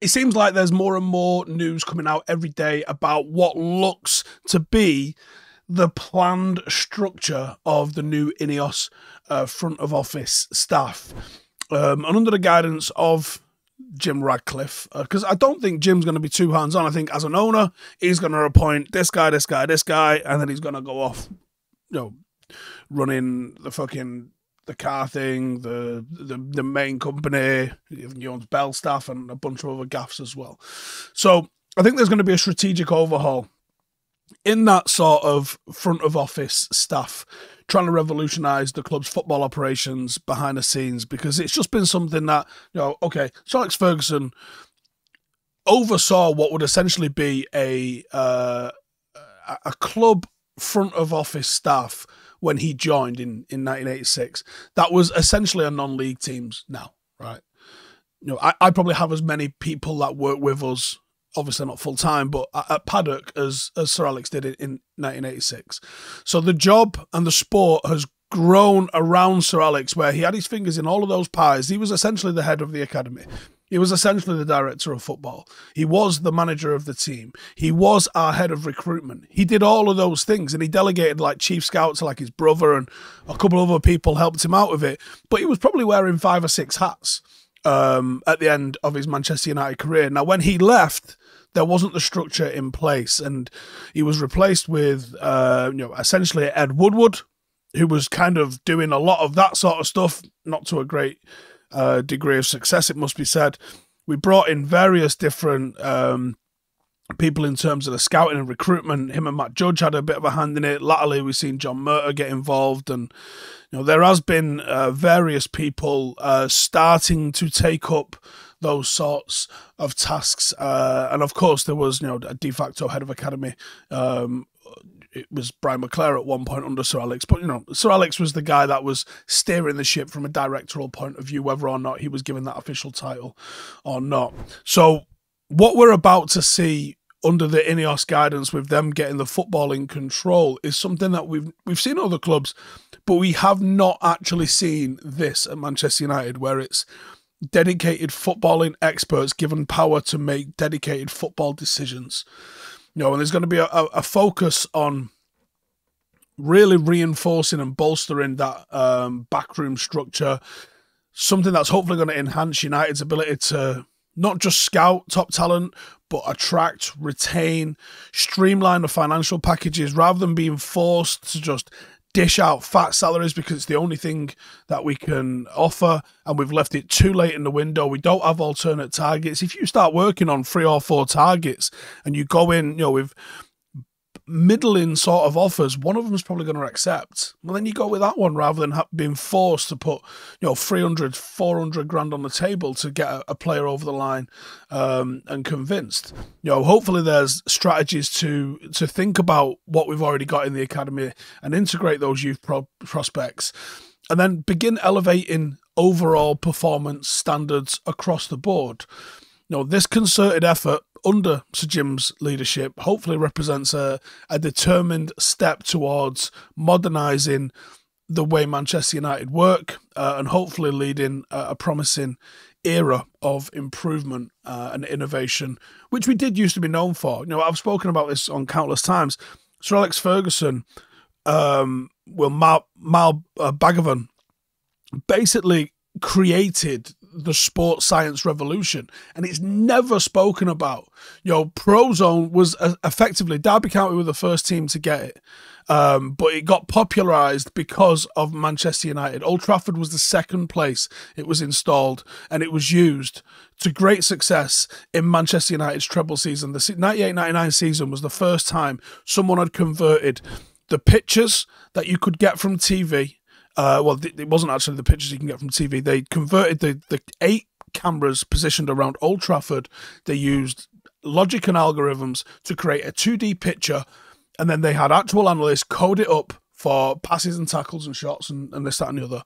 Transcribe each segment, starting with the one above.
it seems like there's more and more news coming out every day about what looks to be the planned structure of the new Ineos uh, front of office staff. Um, and under the guidance of Jim Ratcliffe, because uh, I don't think Jim's going to be too hands on. I think as an owner, he's going to appoint this guy, this guy, this guy, and then he's going to go off, you know, running the fucking the car thing, the the, the main company, he owns Belstaff and a bunch of other gaffs as well. So I think there's going to be a strategic overhaul in that sort of front of office stuff, trying to revolutionize the club's football operations behind the scenes because it's just been something that you know okay Sir Alex Ferguson oversaw what would essentially be a uh, a club front of office staff when he joined in, in 1986. That was essentially a non league teams now, right? You know, I, I probably have as many people that work with us, obviously not full time, but at Paddock as, as Sir Alex did in, in 1986. So the job and the sport has grown around Sir Alex, where he had his fingers in all of those pies. He was essentially the head of the academy. He was essentially the director of football. He was the manager of the team. He was our head of recruitment. He did all of those things and he delegated like chief scouts like his brother and a couple of other people helped him out with it. But he was probably wearing five or six hats um, at the end of his Manchester United career. Now, when he left, there wasn't the structure in place and he was replaced with, uh, you know, essentially Ed Woodward, who was kind of doing a lot of that sort of stuff, not to a great uh, degree of success, it must be said. We brought in various different um, people in terms of the scouting and recruitment. Him and Matt Judge had a bit of a hand in it. Latterly, we've seen John Murtough get involved, and you know there has been uh, various people uh, starting to take up those sorts of tasks. Uh, and of course, there was you know a de facto head of academy um, it was Brian McClair at one point under Sir Alex, but you know, Sir Alex was the guy that was steering the ship from a directorial point of view, whether or not he was given that official title or not. So, what we're about to see under the Ineos guidance with them getting the football in control is something that we've we've seen other clubs, but we have not actually seen this at Manchester United, where it's dedicated footballing experts given power to make dedicated football decisions. Know, and there's going to be a, a focus on really reinforcing and bolstering that um, backroom structure. Something that's hopefully going to enhance United's ability to not just scout top talent, but attract, retain, streamline the financial packages rather than being forced to just dish out fat salaries because it's the only thing that we can offer and we've left it too late in the window. We don't have alternate targets. If you start working on three or four targets and you go in, you know, with middling sort of offers, one of them is probably going to accept. Well, then you go with that one rather than being forced to put, you know, 300, 400 grand on the table to get a, a player over the line um, and convinced. You know, hopefully there's strategies to to think about what we've already got in the academy and integrate those youth pro- prospects and then begin elevating overall performance standards across the board. You know, this concerted effort under Sir Jim's leadership hopefully represents a, a determined step towards modernising the way Manchester United work uh, and hopefully leading a, a promising era of improvement uh, and innovation, which we did used to be known for. You know, I've spoken about this on countless times. Sir Alex Ferguson, um, well, Mal, Mal uh, Bhagavan basically created the sports science revolution, and it's never spoken about. Know, Prozone was uh, effectively Derby County were the first team to get it, um, but it got popularised because of Manchester United. Old Trafford was the second place it was installed, and it was used to great success in Manchester United's treble season. The 98-99 season was the first time someone had converted the pictures that you could get from TV uh, well, it wasn't actually the pictures you can get from TV. They converted the, the eight cameras positioned around Old Trafford. They used logic and algorithms to create a 2D picture, and then they had actual analysts code it up for passes and tackles and shots and, and this, that, and the other.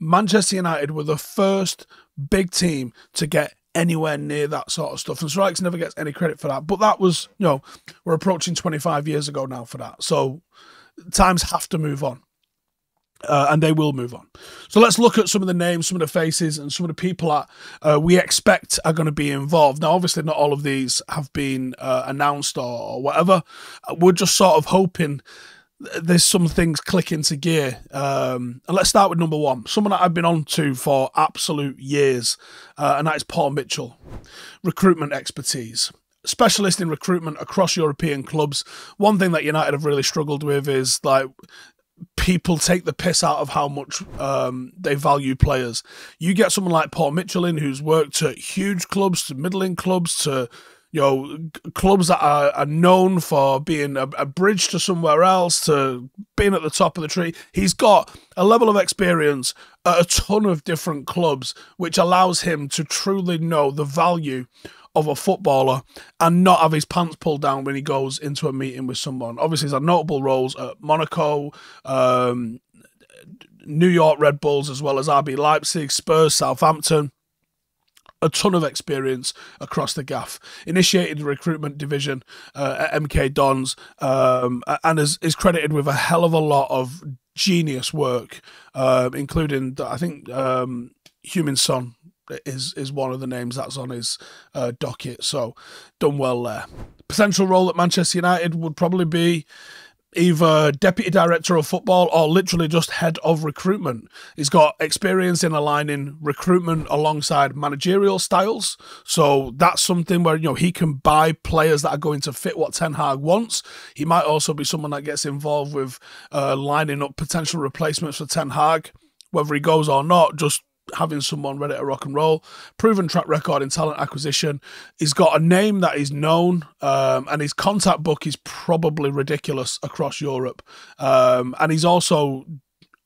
Manchester United were the first big team to get anywhere near that sort of stuff. And Alex never gets any credit for that. But that was, you know, we're approaching 25 years ago now for that. So times have to move on. Uh, and they will move on. So let's look at some of the names, some of the faces, and some of the people that uh, we expect are going to be involved. Now, obviously, not all of these have been uh, announced or, or, whatever. Uh, we're just sort of hoping there's some things click into gear. Um, and let's start with number one, someone that I've been on to for absolute years, uh, and that is Paul Mitchell, recruitment expertise specialist in recruitment across European clubs. One thing that United have really struggled with is like people take the piss out of how much um, they value players. You get someone like Paul Mitchell in who's worked at huge clubs to middling clubs to you know clubs that are, are known for being a, a, bridge to somewhere else to being at the top of the tree. He's got a level of experience at a ton of different clubs, which allows him to truly know the value of a footballer and not have his pants pulled down when he goes into a meeting with someone. Obviously, he's had notable roles at Monaco, um, New York Red Bulls, as well as RB Leipzig, Spurs, Southampton. A ton of experience across the gaff. Initiated the recruitment division uh, at MK Dons um, and is, is credited with a hell of a lot of genius work, uh, including, I think, um, Son is is one of the names that's on his uh, docket. So done well there. Potential role at Manchester United would probably be either deputy director of football or literally just head of recruitment. He's got experience in aligning recruitment alongside managerial styles. So that's something where, you know, he can buy players that are going to fit what Ten Hag wants. He might also be someone that gets involved with uh, lining up potential replacements for Ten Hag. Whether he goes or not, just having someone ready to rock and roll. Proven track record in talent acquisition. He's got a name that is known, um, and his contact book is probably ridiculous across Europe. Um, and he's also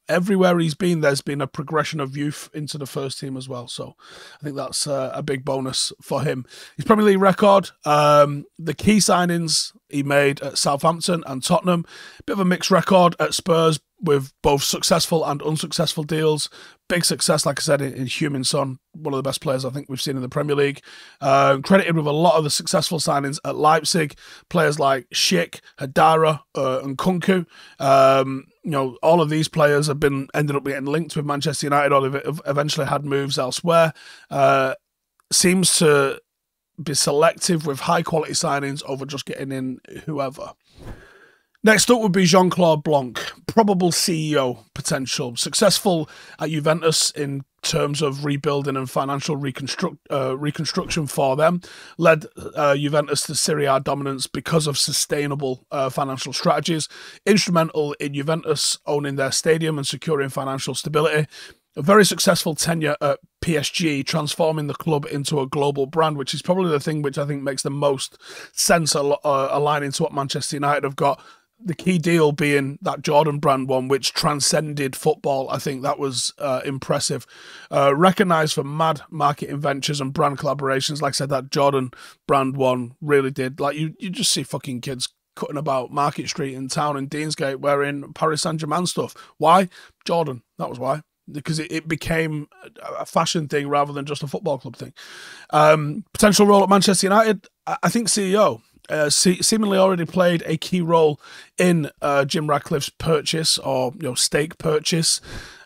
everywhere he's been, there's been a progression of youth into the first team as well. So I think that's uh, a big bonus for him. His Premier League record, um, the key signings he made at Southampton and Tottenham, bit of a mixed record at Spurs, with both successful and unsuccessful deals. Big success, like I said, in, in Heung-min Son, one of the best players I think we've seen in the Premier League. Uh, credited with a lot of the successful signings at Leipzig. Players like Schick, Haidara, uh, and Nkunku. Um, you know, all of these players have been ended up getting linked with Manchester United, or have eventually had moves elsewhere. Uh, seems to be selective with high quality signings over just getting in whoever. Next up would be Jean Claude Blanc, probable CEO potential, successful at Juventus in terms of rebuilding and financial reconstruct uh, reconstruction for them. Led uh, Juventus to Serie A dominance because of sustainable uh, financial strategies. Instrumental in Juventus owning their stadium and securing financial stability. A very successful tenure at PSG, transforming the club into a global brand, which is probably the thing which I think makes the most sense uh, aligning to what Manchester United have got the key deal being that Jordan brand one, which transcended football. I think that was uh, impressive. Uh, recognized for mad marketing ventures and brand collaborations. Like I said, that Jordan brand one really did. Like you, you just see fucking kids cutting about Market Street in town in Deansgate wearing Paris Saint Germain stuff. Why? Jordan. That was why. Because it, it became a fashion thing rather than just a football club thing. Um, potential role at Manchester United, I think CEO uh, se- seemingly already played a key role in uh, Jim Ratcliffe's purchase or you know stake purchase.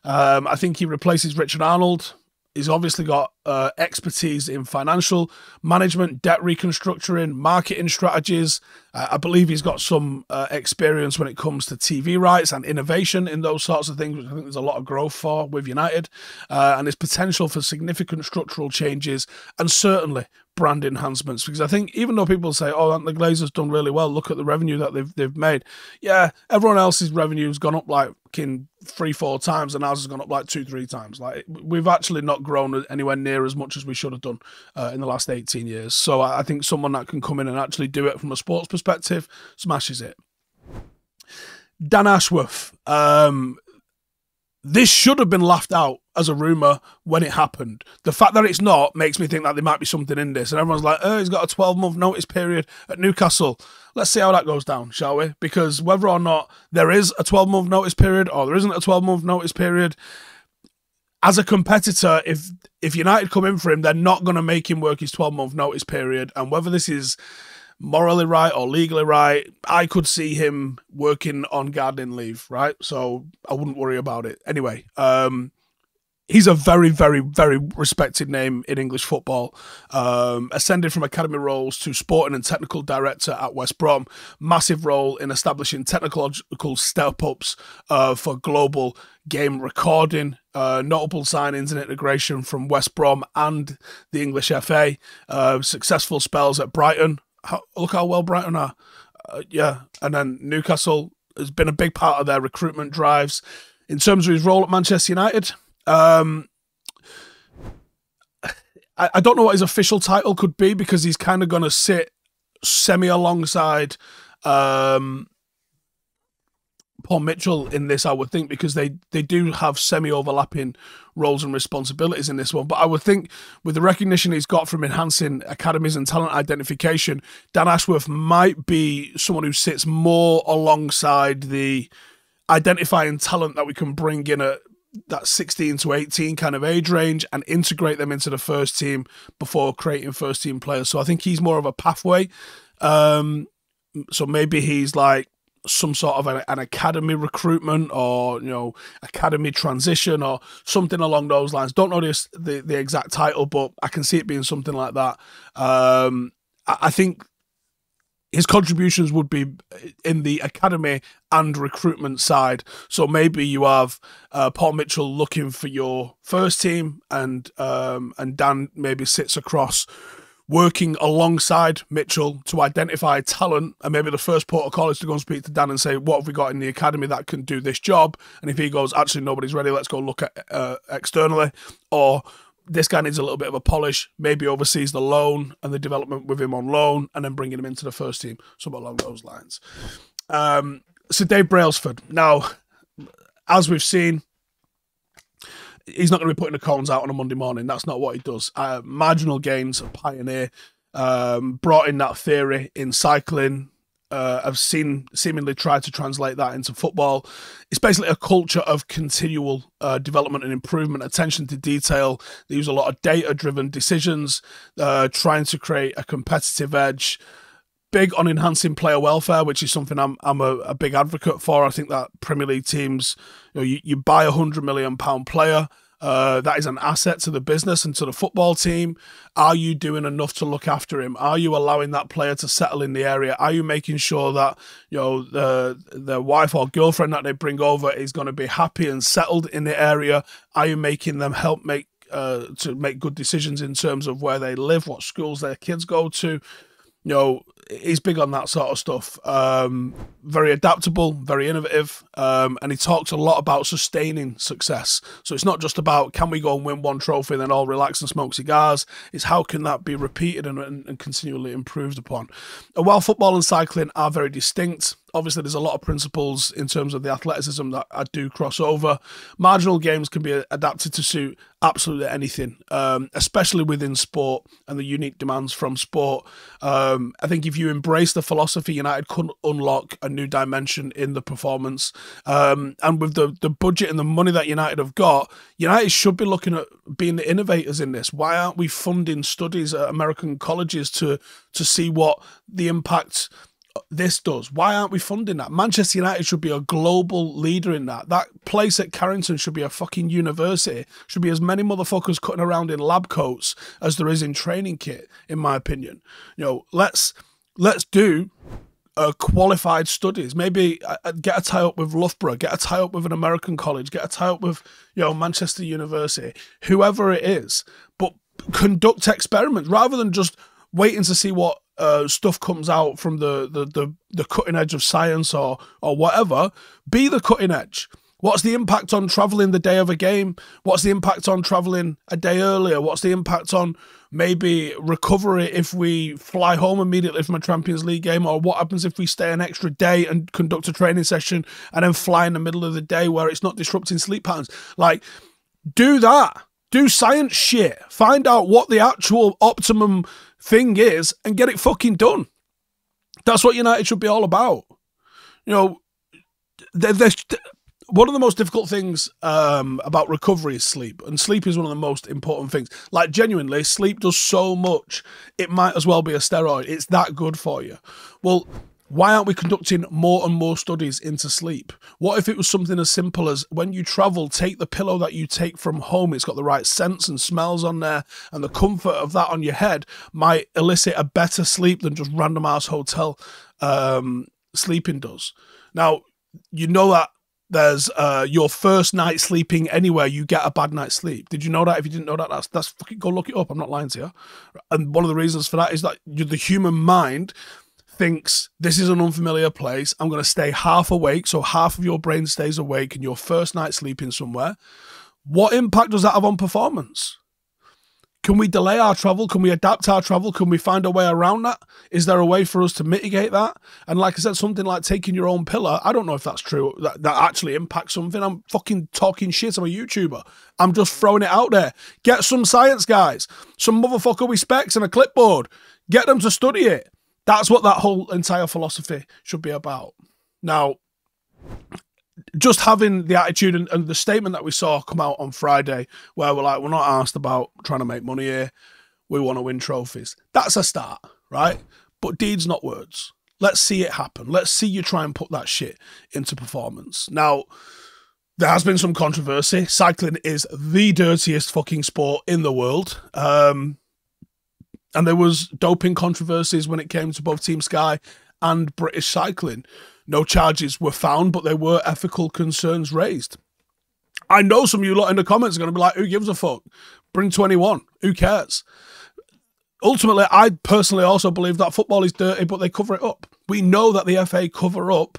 Um, I think he replaces Richard Arnold. He's obviously got uh, expertise in financial management, debt reconstructing, marketing strategies. Uh, I believe he's got some uh, experience when it comes to TV rights and innovation in those sorts of things, which I think there's a lot of growth for with United, uh, and his potential for significant structural changes and certainly brand enhancements because I think even though people say, "Oh, the Glazers done really well," look at the revenue that they've they've made. Yeah, everyone else's revenue has gone up like in three, four times, and ours has gone up like two, three times. Like we've actually not grown anywhere near as much as we should have done uh, in the last eighteen years. So I, I think someone that can come in and actually do it from a sports perspective smashes it. Dan Ashworth. Um, this should have been laughed out as a rumor when it happened. The fact that it's not makes me think that there might be something in this. And everyone's like, oh, he's got a 12 month notice period at Newcastle. Let's see how that goes down, shall we? Because whether or not there is a 12 month notice period or there isn't a 12 month notice period, as a competitor, if if United come in for him, they're not going to make him work his 12 month notice period. And whether this is morally right or legally right. I could see him working on gardening leave, right? So I wouldn't worry about it. Anyway, um, he's a very, very, very respected name in English football. Um, ascended from academy roles to sporting and technical director at West Brom. Massive role in establishing technological step ups uh, for global game recording. Uh, notable signings and integration from West Brom and the English FA. Uh, successful spells at Brighton. How, look how well Brighton are. Uh, yeah, and then Newcastle has been a big part of their recruitment drives. In terms of his role at Manchester United, um, I, I don't know what his official title could be because he's kind of going to sit semi alongside um, Paul Mitchell in this, I would think, because they, they do have semi overlapping roles and responsibilities in this one. But I would think with the recognition he's got from enhancing academies and talent identification, Dan Ashworth might be someone who sits more alongside the identifying talent that we can bring in at that 16 to 18 kind of age range and integrate them into the first team before creating first team players. So I think he's more of a pathway. Um, so maybe he's like some sort of an, an, academy recruitment or you know academy transition or something along those lines. Don't know the the exact title, but I can see it being something like that. Um, I, I think his contributions would be in the academy and recruitment side. So maybe you have uh, Paul Mitchell looking for your first team, and um, and Dan maybe sits across working alongside Mitchell to identify talent. And maybe the first protocol is to go and speak to Dan and say, "What have we got in the academy that can do this job?" And if he goes, "Actually, nobody's ready. Let's go look at uh, externally," or this guy needs a little bit of a polish, maybe oversees the loan and the development with him on loan and then bringing him into the first team, something along those lines. Um, so Dave Brailsford. Now, as we've seen, he's not going to be putting the cones out on a Monday morning. That's not what he does. Uh, marginal gains, pioneer, um, brought in that theory in cycling, uh, have seen seemingly tried to translate that into football. It's basically a culture of continual uh, development and improvement, attention to detail. They use a lot of data driven decisions, uh, trying to create a competitive edge. Big on enhancing player welfare, which is something I'm I'm a, a big advocate for. I think that Premier League teams, you know, you, you buy a hundred million pound player, uh, that is an asset to the business and to the football team. Are you doing enough to look after him? Are you allowing that player to settle in the area? Are you making sure that you know the the wife or girlfriend that they bring over is going to be happy and settled in the area? Are you making them help make uh, to make good decisions in terms of where they live, what schools their kids go to? You know, he's big on that sort of stuff. Um, very adaptable, very innovative, um, and he talks a lot about sustaining success. So it's not just about can we go and win one trophy and then all relax and smoke cigars. It's how can that be repeated and, and, and continually improved upon. And while football and cycling are very distinct, obviously there's a lot of principles in terms of the athleticism that I do cross over. Marginal gains can be adapted to suit absolutely anything, um, especially within sport and the unique demands from sport. Um, I think if you embrace the philosophy, United could unlock a new dimension in the performance. Um, and with the, the budget and the money that United have got, United should be looking at being the innovators in this. Why aren't we funding studies at American colleges to to see what the impact this does. Why aren't we funding that? Manchester United should be a global leader in that. That place at Carrington should be a fucking university. Should be as many motherfuckers cutting around in lab coats as there is in training kit, in my opinion. You know, let's let's do uh, qualified studies. Maybe uh, uh get a tie up with Loughborough, get a tie up with an American college, get a tie up with you know Manchester University, whoever it is. But conduct experiments rather than just waiting to see what uh, stuff comes out from the, the, the, the cutting edge of science or, or whatever, be the cutting edge. What's the impact on traveling the day of a game? What's the impact on traveling a day earlier? What's the impact on maybe recovery if we fly home immediately from a Champions League game? Or what happens if we stay an extra day and conduct a training session and then fly in the middle of the day where it's not disrupting sleep patterns? Like, do that. Do science shit. Find out what the actual optimum thing is and get it fucking done. That's what United should be all about. You know, there's one of the most difficult things um, about recovery is sleep, and sleep is one of the most important things. Like genuinely, sleep does so much; it might as well be a steroid. It's that good for you. Well, why aren't we conducting more and more studies into sleep? What if it was something as simple as when you travel, take the pillow that you take from home, it's got the right scents and smells on there, and the comfort of that on your head might elicit a better sleep than just random ass hotel um, sleeping does. Now, you know that there's uh, your first night sleeping anywhere, you get a bad night's sleep. Did you know that? If you didn't know that, that's that's fucking go look it up. I'm not lying to you. And one of the reasons for that is that the human mind thinks this is an unfamiliar place. I'm going to stay half awake, so half of your brain stays awake in your first night sleeping somewhere. What impact does that have on performance? Can we delay our travel? Can we adapt our travel? Can we find a way around that? Is there a way for us to mitigate that? And like I said, something like taking your own pillow, I don't know if that's true, that, that actually impacts something. I'm fucking talking shit. I'm a YouTuber. I'm just throwing it out there. Get some science guys, some motherfucker with specs and a clipboard. Get them to study it. That's what that whole entire philosophy should be about. Now, just having the attitude and, and, the statement that we saw come out on Friday, where we're like, we're not asked about trying to make money here, we want to win trophies. That's a start, right? But deeds, not words. Let's see it happen. Let's see you try and put that shit into performance. Now, there has been some controversy. Cycling is the dirtiest fucking sport in the world. Um, and there was doping controversies when it came to both Team Sky and British Cycling. No charges were found, but there were ethical concerns raised. I know some of you lot in the comments are going to be like, who gives a fuck? Bring 21. Who cares? Ultimately, I personally also believe that football is dirty, but they cover it up. We know that the FA cover up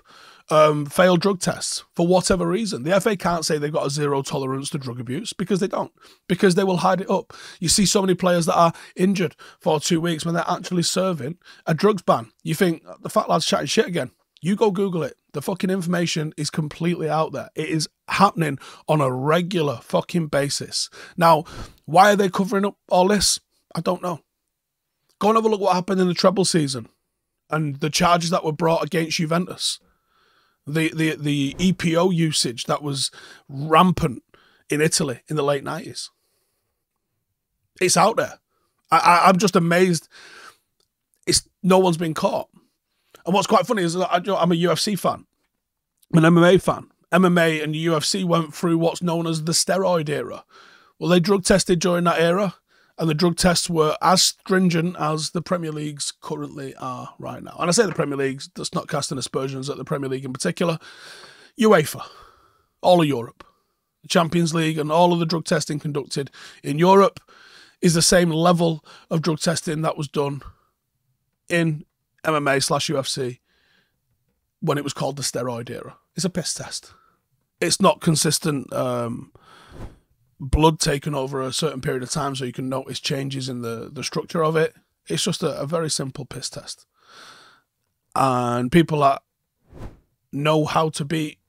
um, failed drug tests for whatever reason. The FA can't say they've got a zero tolerance to drug abuse because they don't, because they will hide it up. You see so many players that are injured for two weeks when they're actually serving a drugs ban. You think the fat lad's chatting shit again. You go Google it. The fucking information is completely out there. It is happening on a regular fucking basis. Now, why are they covering up all this? I don't know. Go and have a look what happened in the treble season and the charges that were brought against Juventus the the the EPO usage that was rampant in Italy in the late nineties. It's out there. I, I I'm just amazed. It's no one's been caught. And what's quite funny is I'm a UFC fan, I'm an MMA fan. MMA and UFC went through what's known as the steroid era. Well, they drug tested during that era and the drug tests were as stringent as the Premier Leagues currently are right now. And I say the Premier Leagues, that's not casting aspersions at the Premier League in particular. UEFA, all of Europe, the Champions League, and all of the drug testing conducted in Europe is the same level of drug testing that was done in MMA slash UFC when it was called the steroid era. It's a piss test. It's not consistent. Um, blood taken over a certain period of time so you can notice changes in the, the structure of it. It's just a, a very simple piss test. And people that know how to beat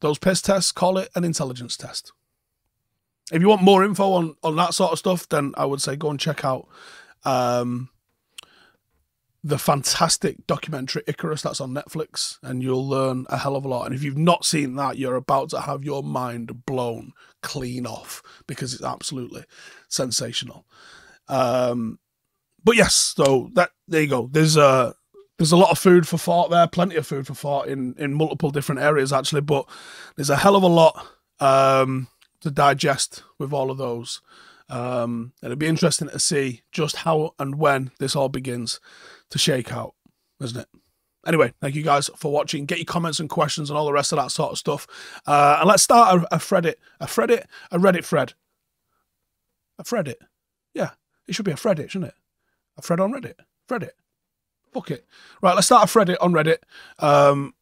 those piss tests call it an intelligence test. If you want more info on, on that sort of stuff, then I would say go and check out um, the fantastic documentary Icarus that's on Netflix, and you'll learn a hell of a lot. And if you've not seen that, you're about to have your mind blown clean off because it's absolutely sensational. Um, but yes, so that there you go. There's a there's a lot of food for thought there, plenty of food for thought in in multiple different areas actually, but there's a hell of a lot um, to digest with all of those. Um, and it'd be interesting to see just how and when this all begins to shake out, isn't it? Anyway, thank you guys for watching. Get your comments and questions and all the rest of that sort of stuff. Uh, and let's start a, a Reddit, a Reddit, a Reddit thread, A Reddit. Yeah, it should be a Reddit, shouldn't it? A thread on Reddit. Reddit. Fuck it. Right, let's start a Reddit on Reddit. Um,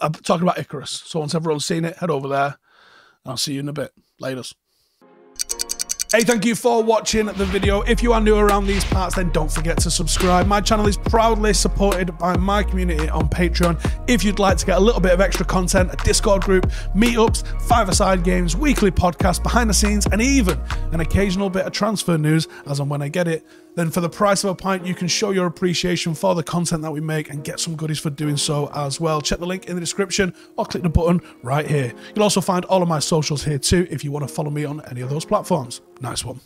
I'm talking about Icarus. So once everyone's seen it, head over there. I'll see you in a bit. Laters. Hey, thank you for watching the video. If you are new around these parts, then don't forget to subscribe. My channel is proudly supported by my community on Patreon. If you'd like to get a little bit of extra content, a Discord group, meetups, five-a-side games, weekly podcasts, behind the scenes, and even an occasional bit of transfer news as and when I get it, then for the price of a pint, you can show your appreciation for the content that we make and get some goodies for doing so as well. Check the link in the description or click the button right here. You'll also find all of my socials here too if you want to follow me on any of those platforms. Nice one.